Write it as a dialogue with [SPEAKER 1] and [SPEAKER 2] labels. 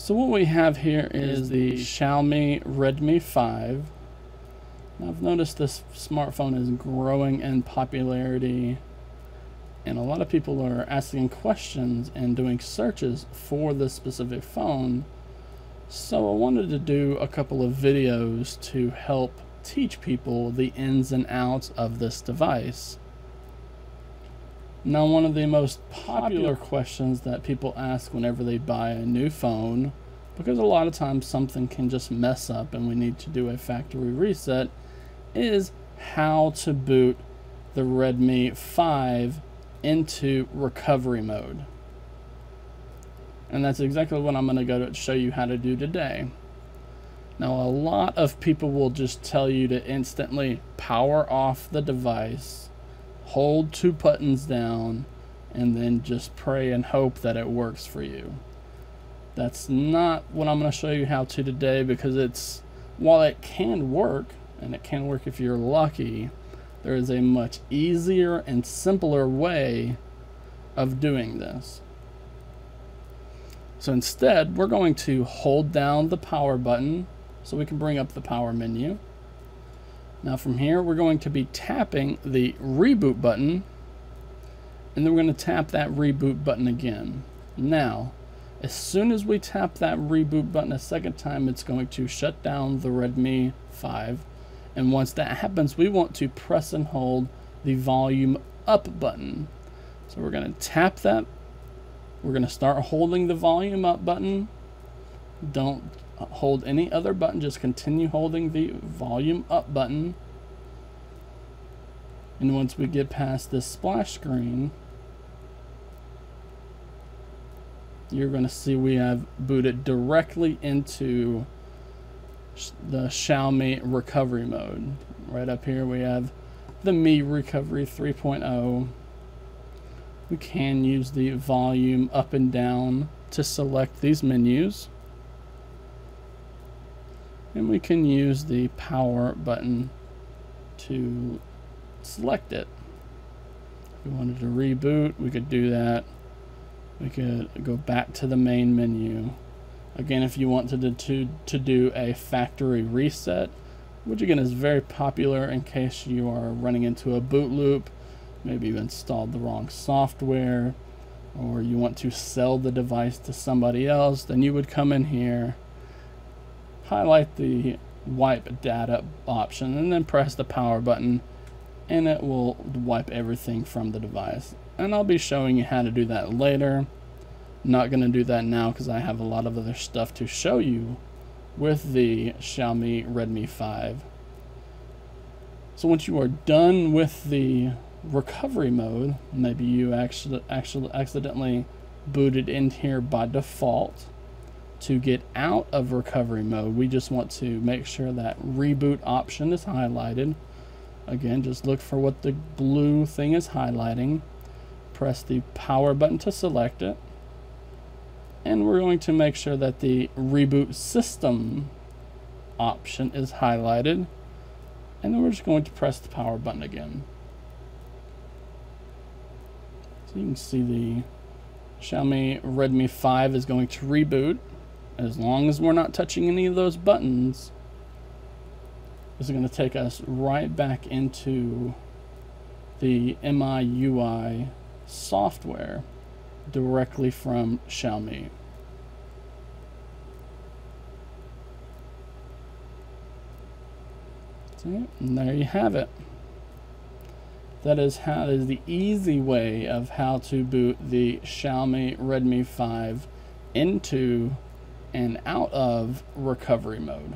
[SPEAKER 1] So what we have here is the Xiaomi Redmi 5. Now I've noticed this smartphone is growing in popularity and a lot of people are asking questions and doing searches for this specific phone. So I wanted to do a couple of videos to help teach people the ins and outs of this device. Now, one of the most popular questions that people ask whenever they buy a new phone, because a lot of times something can just mess up and we need to do a factory reset, is how to boot the Redmi 5 into recovery mode. And that's exactly what I'm going to go to show you how to do today. Now, a lot of people will just tell you to instantly power off the device, hold two buttons down, and then just pray and hope that it works for you. That's not what I'm going to show you how to today because it's, while it can work, and it can work if you're lucky, there is a much easier and simpler way of doing this. So instead, we're going to hold down the power button so we can bring up the power menu. Now from here, we're going to be tapping the reboot button and then we're going to tap that reboot button again. Now, as soon as we tap that reboot button a second time, it's going to shut down the Redmi 5 and once that happens, we want to press and hold the volume up button. So we're going to tap that. We're going to start holding the volume up button. Don't hold any other button. Just continue holding the volume up button. And once we get past this splash screen, you're going to see we have booted directly into the Xiaomi recovery mode. Right up here we have the Mi Recovery 3.0. We can use the volume up and down to select these menus. And we can use the power button to select it. If we wanted to reboot, we could do that. We could go back to the main menu. Again, if you wanted to, to, do a factory reset, which again is very popular in case you are running into a boot loop, maybe you've installed the wrong software, or you want to sell the device to somebody else, then you would come in here, highlight the wipe data option, and then press the power button, and it will wipe everything from the device. And I'll be showing you how to do that later. Not going to do that now because I have a lot of other stuff to show you with the Xiaomi Redmi 5. So once you are done with the recovery mode, maybe you actually, actually accidentally booted in here by default. To get out of recovery mode, we just want to make sure that reboot option is highlighted. Again, just look for what the blue thing is highlighting. Press the power button to select it. And we're going to make sure that the reboot system option is highlighted. And then we're just going to press the power button again. So you can see the Xiaomi Redmi 5 is going to reboot as long as we're not touching any of those buttons this is going to take us right back into the MIUI software directly from Xiaomi. and there you have it. That is how is the easy way of how to boot the Xiaomi Redmi 5 into and out of recovery mode.